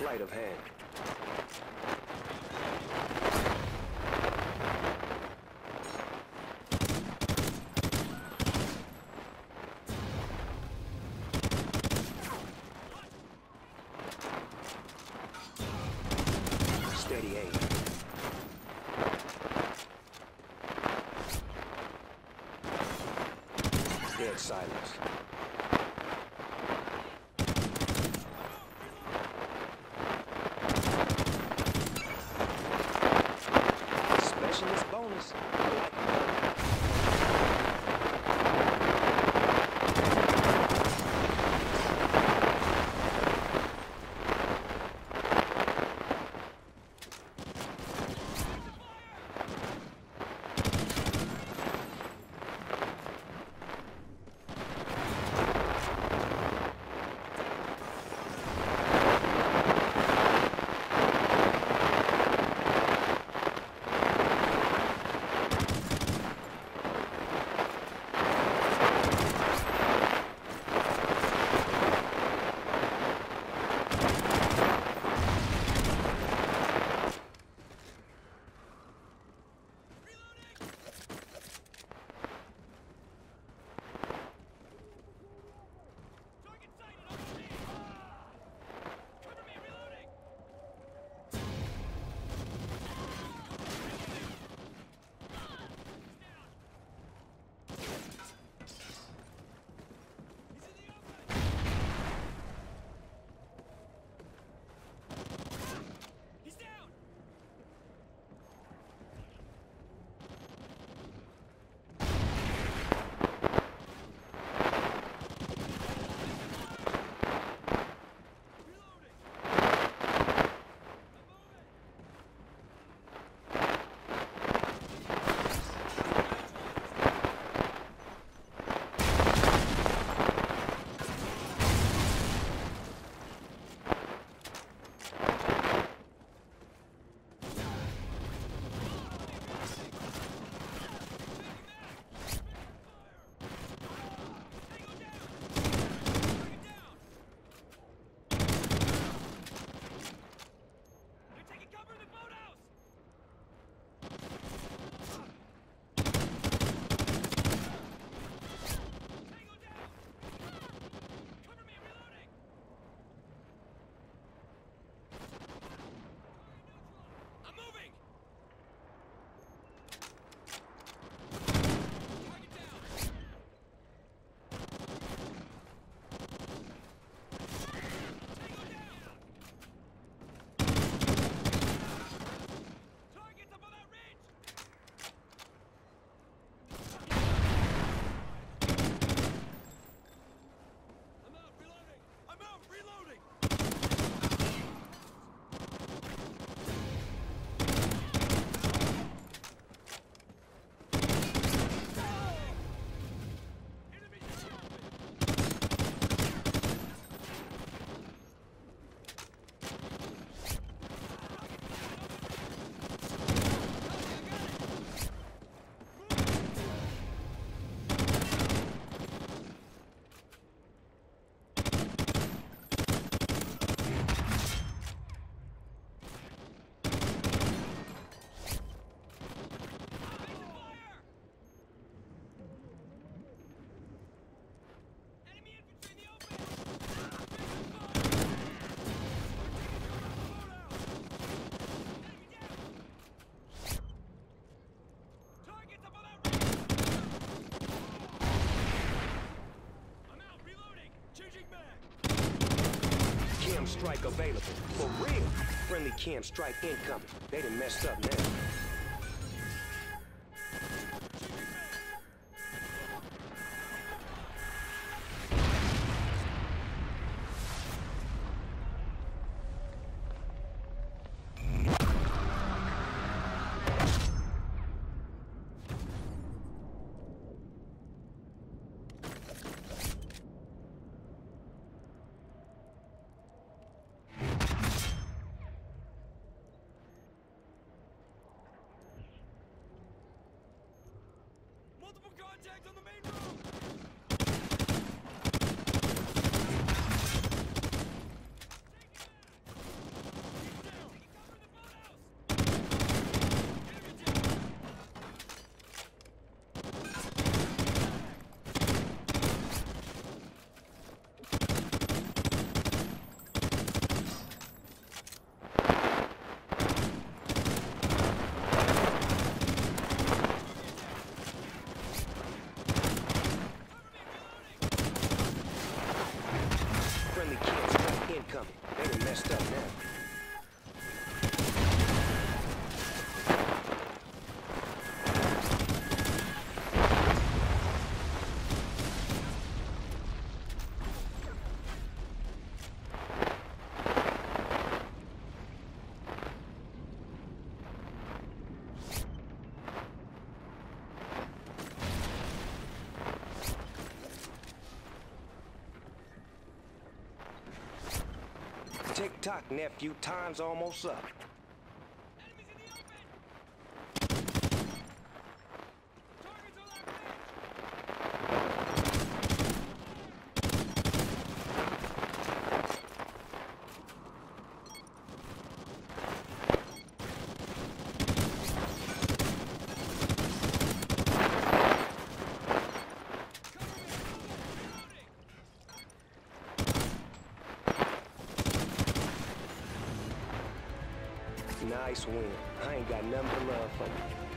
sleight of hand. Steady aim. Dead silence. Strike available. For real. Friendly KEM strike incoming. They done messed up now. Contacts on the main road! Tick tock, nephew. Time's almost up. Nice win. I ain't got nothing but love for you.